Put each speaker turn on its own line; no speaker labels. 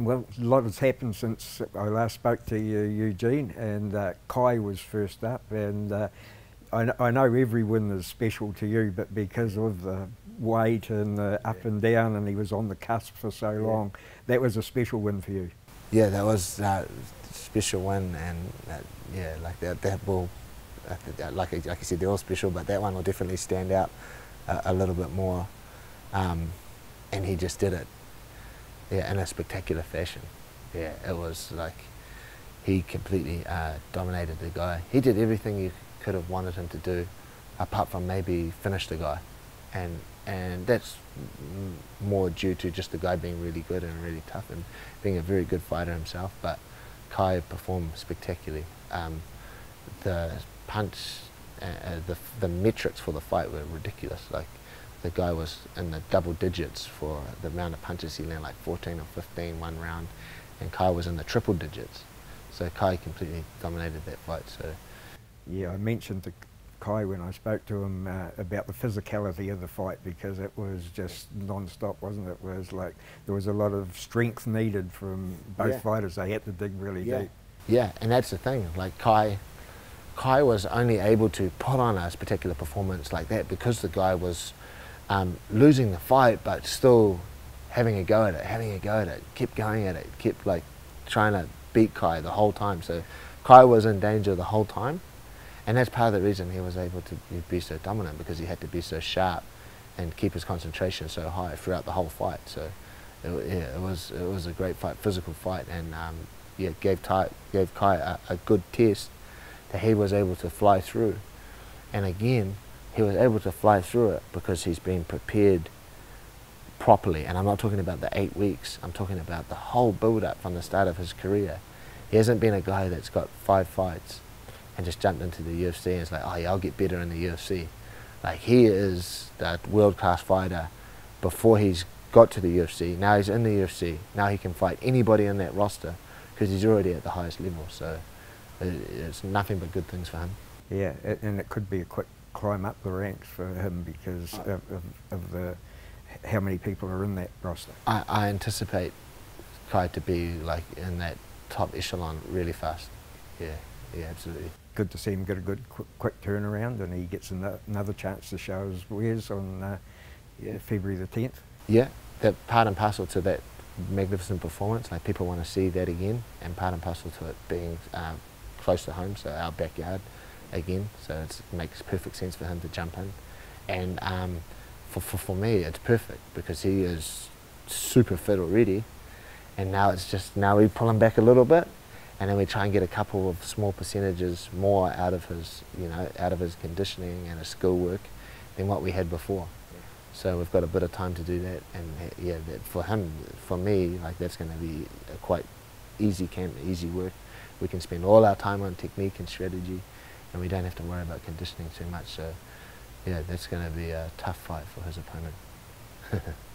Well, a lot has happened since I last spoke to you, Eugene, and uh, Kai was first up, and uh, I, I know every win is special to you, but because of the weight and the up and down, and he was on the cusp for so long, that was a special win for you.
Yeah, that was uh, special win, and that, yeah, like that that will, I like I- like you said, they're all special, but that one will definitely stand out a, a little bit more, um, and he just did it, yeah, in a spectacular fashion. Yeah, it was like he completely uh, dominated the guy. He did everything you could have wanted him to do, apart from maybe finish the guy, and and that's more due to just the guy being really good and really tough and being a very good fighter himself. But Kai performed spectacularly. Um, the punch, uh, uh, the the metrics for the fight were ridiculous. Like the guy was in the double digits for the amount of punches he landed, like 14 or 15 one round, and Kai was in the triple digits. So Kai completely dominated that fight. So
Yeah, I mentioned to Kai when I spoke to him uh, about the physicality of the fight because it was just non-stop, wasn't it? It was like there was a lot of strength needed from both
Yeah.
fighters. They had to dig really
Yeah.
deep.
Yeah, and that's the thing. Like Kai, Kai was only able to put on a particular performance like that because the guy was um, losing the fight, but still having a go at it, having a go at it, kept going at it, kept like trying to beat Kai the whole time. So Kai was in danger the whole time, and that's part of the reason he was able to be- so dominant because he had to be so sharp and keep his concentration so high throughout the whole fight. So it, yeah, it was it was a great fight, physical fight, and um, yeah, gave Kai gave Kai a, a good test that he was able to fly through. And again, he was able to fly through it because he's been prepared properly. And I'm not talking about the eight weeks. I'm talking about the whole build-up from the start of his career. He hasn't been a guy that's got five fights and just jumped into the UFC and is like, oh yeah, I'll get better in the UFC. Like he is that world-class fighter before he's got to the UFC. Now he's in the UFC. Now he can fight anybody in that roster because he's already at the highest level. So uh, it's nothing but good things for him.
Yeah, and it could be a quick climb up the ranks for him because of, of, of the how many people are in that roster.
I, I anticipate Kai to be like in that top echelon really fast. Yeah, yeah, absolutely.
Good to see him get a good quick, quick turnaround, and he gets ano- another chance to show his wares on uh, yeah, February the tenth.
Yeah, that part and parcel to that magnificent performance. Like people want to see that again, and part and parcel to it being um, close to home, so our backyard again. So it's, it makes perfect sense for him to jump in, and um, for, for for me, it's perfect because he is super fit already, and now it's just now we pull him back a little bit, and then we try and get a couple of small percentages more out of his you know out of his conditioning and his skill work than what we had before. So we've got a bit of time to do that, and yeah, that for him, for me, like that's going to be a quite easy camp, easy work. We can spend all our time on technique and strategy, and we don't have to worry about conditioning too much. So, yeah, that's going to be a tough fight for his opponent.